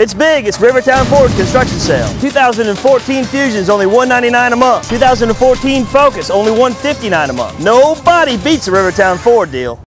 It's big. It's Rivertown Ford construction sale. 2014 Fusion's only $199 a month. 2014 Focus only $159 a month. Nobody beats the Rivertown Ford deal.